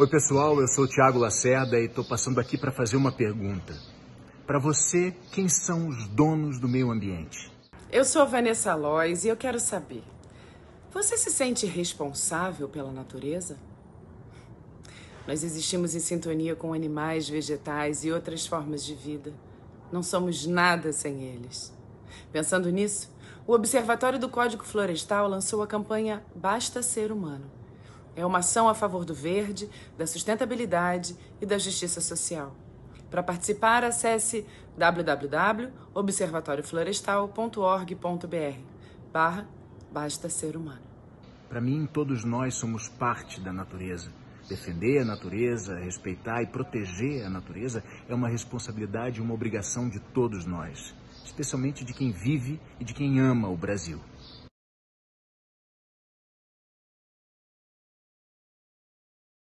Oi, pessoal, eu sou o Tiago Lacerda e estou passando aqui para fazer uma pergunta. Para você, quem são os donos do meio ambiente? Eu sou Vanessa Lois e eu quero saber: você se sente responsável pela natureza? Nós existimos em sintonia com animais, vegetais e outras formas de vida. Não somos nada sem eles. Pensando nisso, o Observatório do Código Florestal lançou a campanha Basta Ser Humano. É uma ação a favor do verde, da sustentabilidade e da justiça social. Para participar, acesse www.observatorioflorestal.org.br barra Basta Ser Humano. Para mim, todos nós somos parte da natureza. Defender a natureza, respeitar e proteger a natureza é uma responsabilidade e uma obrigação de todos nós, especialmente de quem vive e de quem ama o Brasil.